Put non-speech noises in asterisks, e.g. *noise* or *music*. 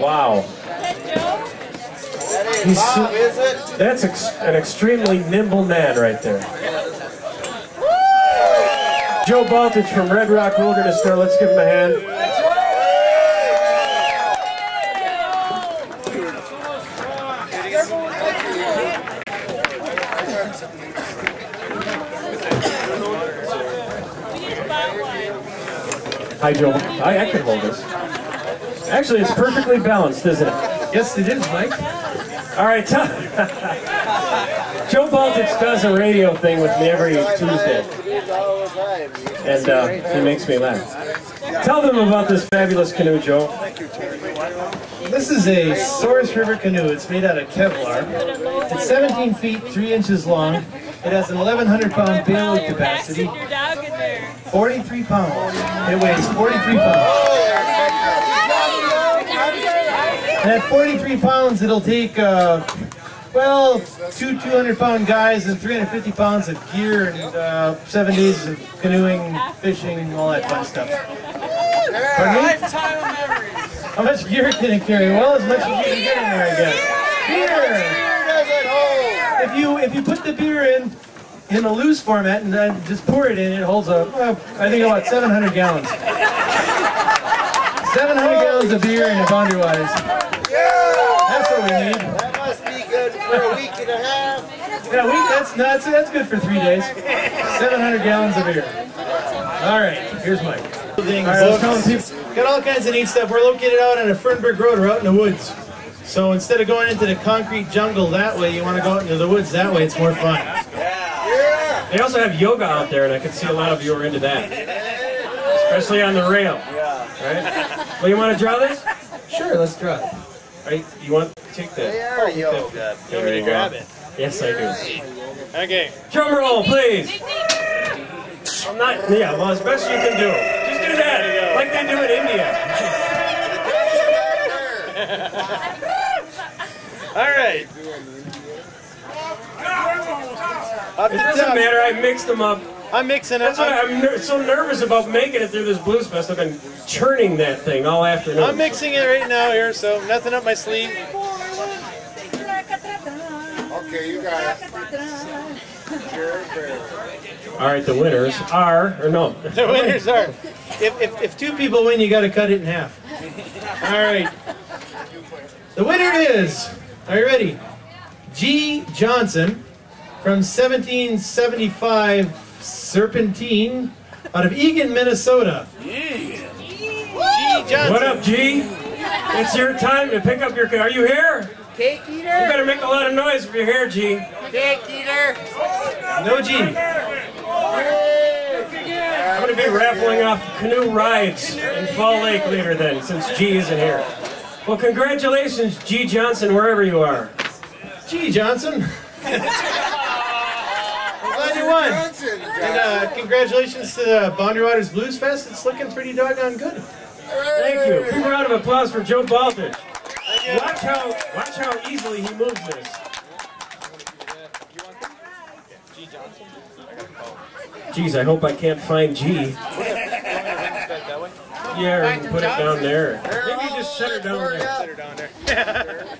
Wow. He's that's ex- an extremely nimble man right there. Joe Baltich from Red Rock Wilderness Store. Let's give him a hand. Hi, Joe. I, I can hold this. Actually, it's perfectly balanced, isn't it? Yes, it is, Mike. All right, tell, *laughs* Joe Baltich does a radio thing with me every Tuesday, and uh, he makes me laugh. Tell them about this fabulous canoe, Joe. This is a Souris River canoe. It's made out of Kevlar. It's 17 feet, 3 inches long. It has an 1,100 pound payload capacity. 43 pounds. It weighs 43 pounds. And at 43 pounds, it'll take, uh, well, two 200 pound guys and 350 pounds of gear and uh, seven days of canoeing, fishing, and all that fun stuff. Me? How much gear can it carry? Well, as much as you can get in there, I guess. Beer! If you if you put the beer in in a loose format and then just pour it in, it holds a, uh, I think about 700 gallons. 700 gallons of beer in a Boundary Waters. That's what we need. That must be good for a week and a half. Yeah, we, that's nuts. That's good for three days. 700 gallons of beer. All right, here's Mike. All right, I was people, got all kinds of neat stuff. We're located out on a Fernberg Road. We're out in the woods. So instead of going into the concrete jungle that way, you want to go out into the woods that way. It's more fun. They also have yoga out there, and I can see a lot of you are into that, especially on the rail. Right? Well, you want to draw this? Sure, let's draw it. Right? You want to take that? They are yoga. There you go. grab it? Yes, I do. Okay. Drum roll, please. I'm not. Yeah, well, as best you can do. Just do that, like they do in India. All right. It doesn't top. matter. I mixed them up. I'm mixing it. That's why I'm ner- so nervous about making it through this blues fest. I've been churning that thing all afternoon. I'm mixing it right now here, so nothing up my sleeve. Okay, you got it. All right, the winners are, or no, *laughs* The winners are. If, if, if two people win, you got to cut it in half. All right. The winner is. Are you ready? G. Johnson from 1775 Serpentine out of Eagan, Minnesota. G. Johnson. What up, G? It's your time to pick up your. Are you here? Cake eater? You better make a lot of noise if you're here, G. Cake eater? No G. I'm going to be raffling off canoe rides in Fall Lake later then, since G isn't here. Well, congratulations, G Johnson, wherever you are. G. Johnson. I'm *laughs* glad you won. Johnson. And uh, congratulations to the Boundary Waters Blues Fest. It's looking pretty doggone good. Thank you. Big round of applause for Joe Baltich. Watch how, watch how easily he moves this. Geez, I hope I can't find G. Yeah, or you can put it down there. Maybe just *laughs* set her down there. Set her down there.